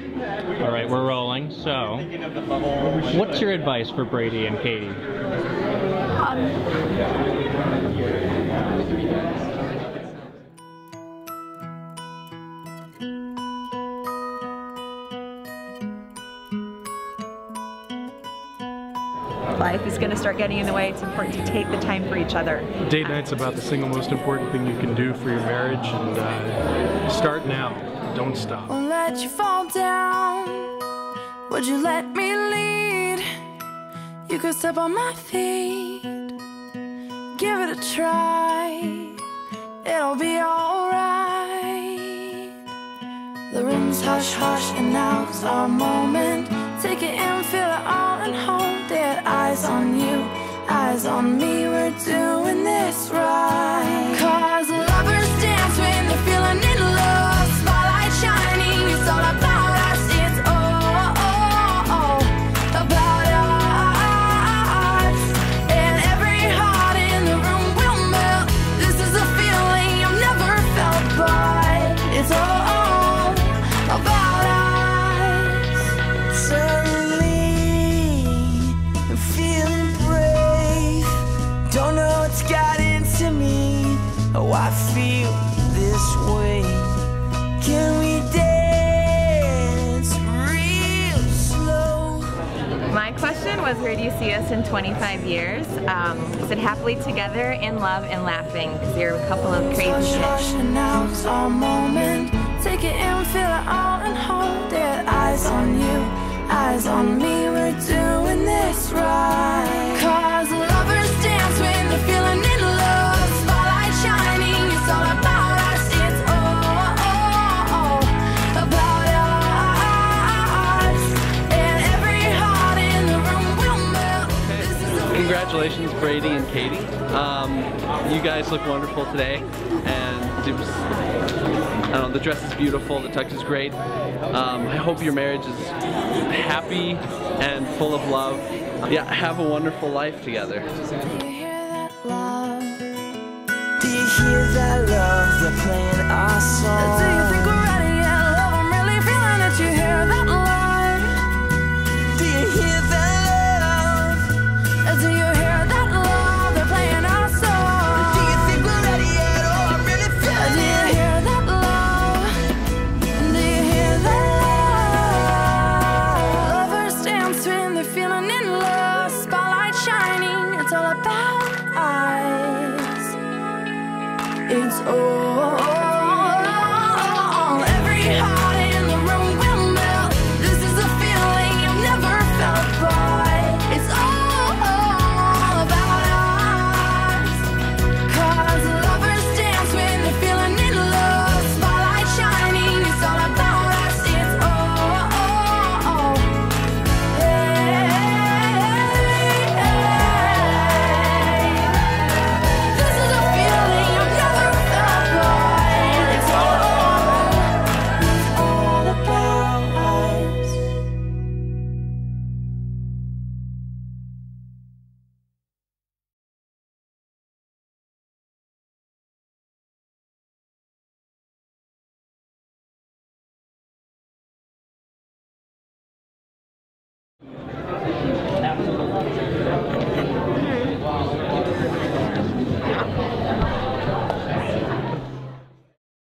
All right, we're rolling. So, what's your advice for Brady and Katie? Life is going to start getting in the way. It's important to take the time for each other. Date night's about the single most important thing you can do for your marriage, and uh, start now. Don't stop. Let you fall down. Would you let me lead? You could step on my feet. Give it a try. It'll be alright. The room's hush hush, and now's our moment. Take it in, feel it all, and hold it. Eyes on you, eyes on me. We're doing this right. Was where do you see us in 25 years? Um, I said happily together, in love, and laughing because you're a couple of crazy kids. now's our moment. Take it in, feel it all, and hold it. Eyes on you, eyes on me. Congratulations, Brady and Katie. Um, you guys look wonderful today, and it was, I don't know, the dress is beautiful, the tux is great. Um, I hope your marriage is happy and full of love. Yeah, have a wonderful life together. Do you hear that love? Do you hear that love? They're playing our song. All about us. It's all.